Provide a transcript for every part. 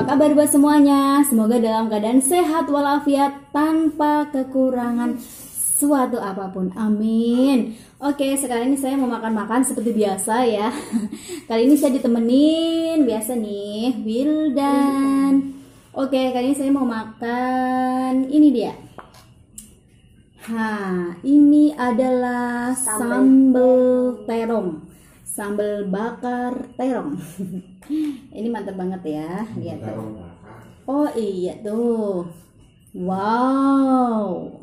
kabar buat semuanya? Semoga dalam keadaan sehat walafiat tanpa kekurangan suatu apa pun. Amin. Oke, sekarang ini saya mau makan-makan seperti biasa ya. Kali ini saya ditemenin biasa nih, Wildan. Oke, kali ini saya mau makan ini dia. Nah, ini adalah sambal terong. Sambal bakar terong. ini mantap banget ya. Lihat tuh. Oh iya tuh. Wow.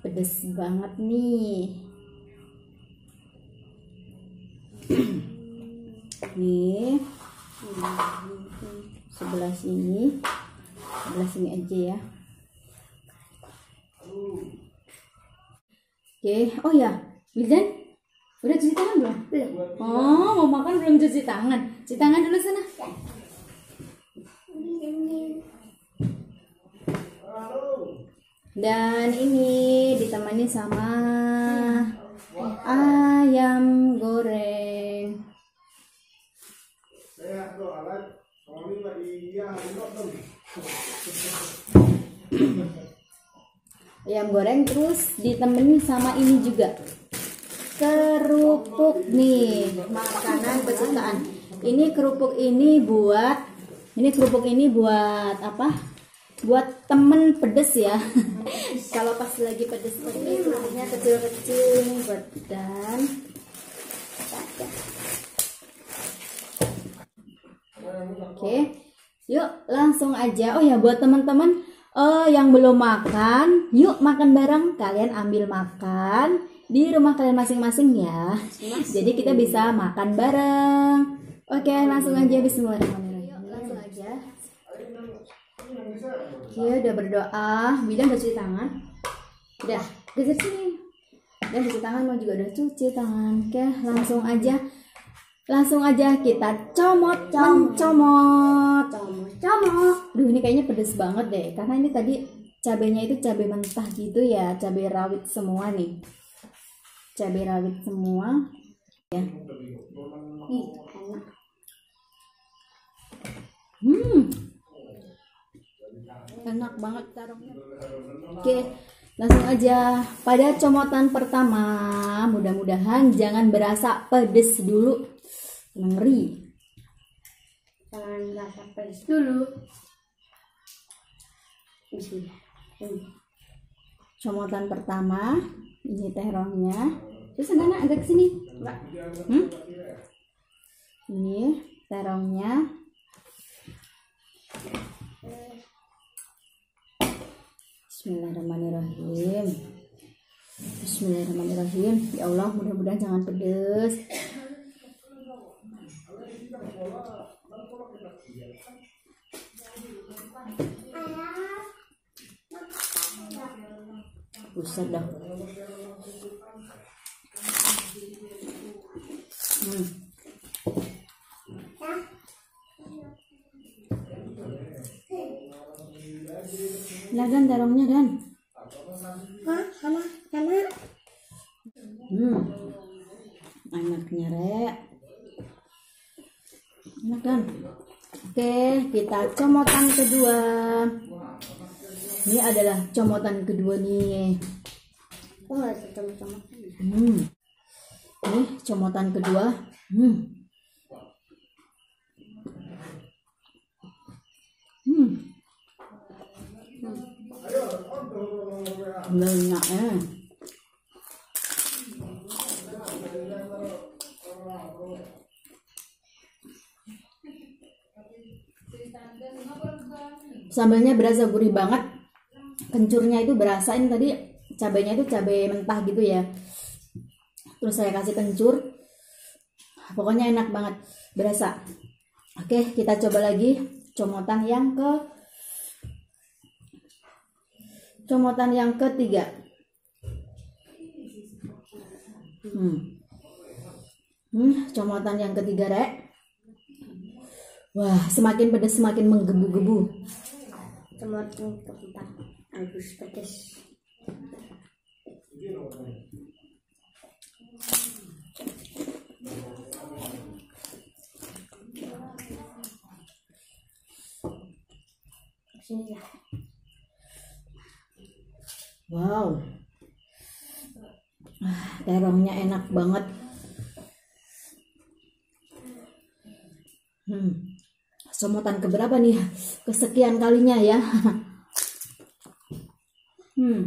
Pedes banget nih. nih. Sebelah sini. Sebelah sini aja ya. Oke, oh ya, Wildan, udah cuci tangan belum? Belum. Oh, mau makan belum cuci tangan? Cuci tangan dulu sana. Dan ini ditemani sama ayam goreng. Ayam goreng terus ditemani sama ini juga kerupuk nih makanan kesukaan. Ini kerupuk ini buat ini kerupuk ini buat apa? Buat temen pedes ya. Kalau pas lagi pedes-pedes kerupuknya kecil-kecil nih buat dan Oke, yuk langsung aja. Oh ya, buat teman-teman eh yang belum makan, yuk makan bareng. Kalian ambil makan di rumah kalian masing-masing ya. Jadi kita bisa makan bareng. Oke, langsung aja Bismillahirrahmanirrahim. Yuk, langsung aja. Oke, udah berdoa. Bilang udah cuci tangan. Udah, udah dari sini. Udah cuci tangan, mau juga udah cuci tangan. Oke, langsung aja. Langsung aja kita comot, mencomot. Comot. Duh ini kayaknya pedes banget deh Karena ini tadi cabenya itu cabai mentah gitu ya Cabai rawit semua nih Cabai rawit semua ya. Nih, enak. Hmm Enak banget tarungnya Oke langsung aja Pada comotan pertama Mudah-mudahan jangan berasa pedes dulu Ngeri Jangan rasa pedas dulu. Bismillah. Comotan pertama Ini terongnya Terus Nana agak Enggak. Hmm? Ini terongnya. Bismillahirrahmanirrahim. Bismillahirrahmanirrahim. Ya Allah, mudah-mudahan jangan pedes. Buset dah. Hmm. Lah dan terongnya dan. Hah? Sama? Sama? Hmm. Anaknya rek. Enak kan? Oke, kita comotan kedua. Ini adalah comotan kedua nih. Oh. Hmm. Nih, comotan kedua. Hmm. Hmm. Banyak eh. Sambalnya berasa gurih banget. Kencurnya itu berasa ini tadi cabainya itu cabai mentah gitu ya. Terus saya kasih kencur. Pokoknya enak banget, berasa. Oke, kita coba lagi comotan yang ke comotan yang ketiga. Hmm. Hmm, comotan yang ketiga, Rek. Wah, semakin pedas semakin menggebu-gebu. Yang keempat. Agus pedas. Sini lah. Wow. Ah, terongnya enak banget. Hmm. Somotan keberapa nih? Kesekian kalinya ya. hmm.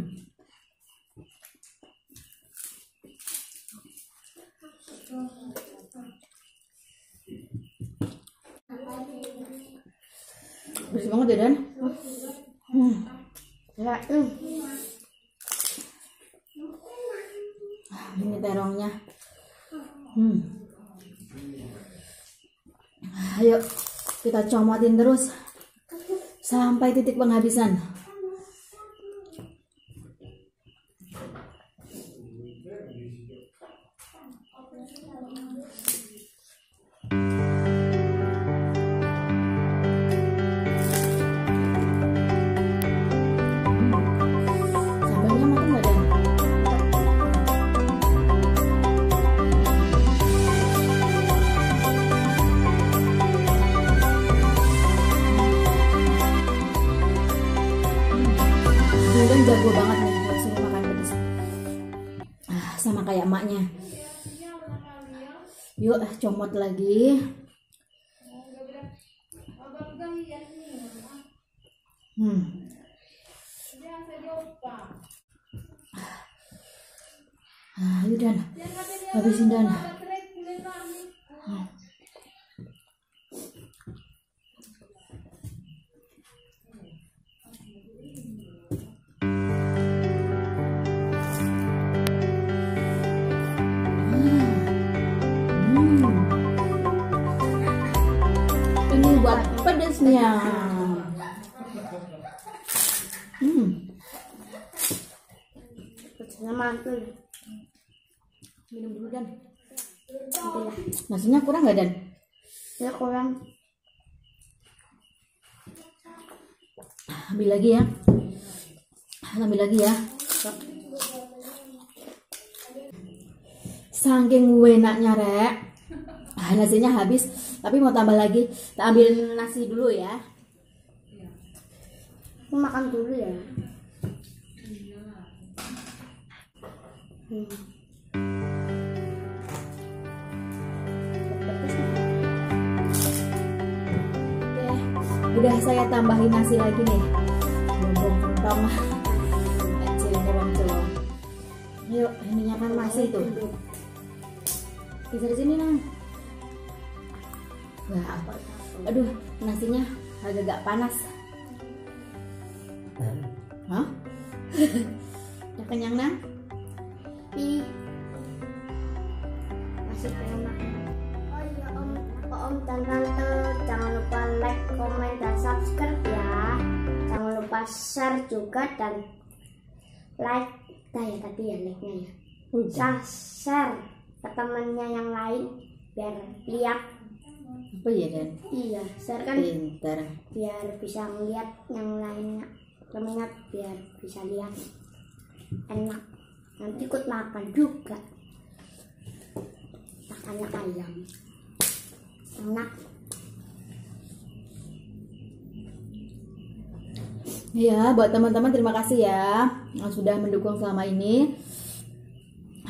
Bersih banget ya Dan. Hmm. Ya, hmm. Ini terongnya. Hmm. Ayo kita comotin terus sampai titik penghabisan. Yuk, ah, comot lagi. Hmm. Ah, ayo Dan, habisin Dan. Pedesnya. Hmm. Pedasnya mantul. Minum dulu Dan. Nasinya kurang nggak Dan? Ya kurang. Ambil lagi ya. Ambil lagi ya. Saking enaknya rek. Nasinya habis, tapi mau tambah lagi. Kita ambil nasi dulu ya. Aku makan dulu ya. Hmm. Oke, udah saya tambahin nasi lagi nih. Bumbung kentong. Kecil. Yuk, ininya kan masih tuh. Di sini nang. Wah, aduh, nasinya agak-agak panas. Hah? Udah kenyang nang? Ih. Masih pengen makan. Oh iya om, Pak om dan tante jangan lupa like, komen dan subscribe ya. Jangan lupa share juga dan like. Nah ya tadi ya like-nya ya. Share, share ke temennya yang lain biar lihat. Apa ya Dan? Iya, share kan Pintar. biar bisa melihat yang lainnya. Temennya biar bisa lihat enak. Nanti ikut makan juga. Makannya ayam. Enak. Ya, buat teman-teman terima kasih ya yang sudah mendukung selama ini.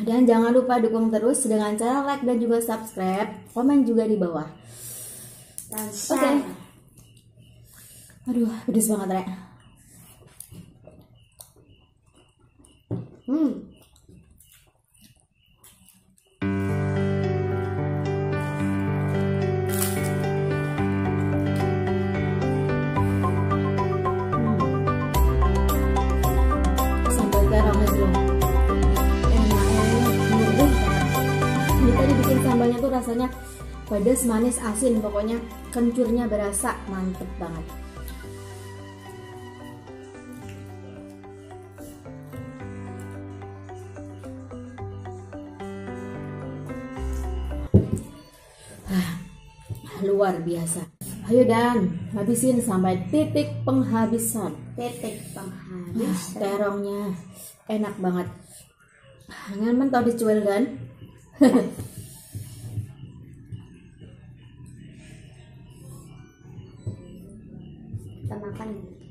Dan jangan lupa dukung terus dengan cara like dan juga subscribe, komen juga di bawah. Dan Oke. share. Aduh, pedes banget, Rek. Hmm. Sambalnya tuh rasanya pedas, manis, asin. Pokoknya kencurnya berasa mantep banget. Ah, luar biasa. Ayo Dan, habisin sampai titik penghabisan. Titik Nah, penghabis. terongnya enak banget. Ngan mentau dicuil kan? bisa makan gitu.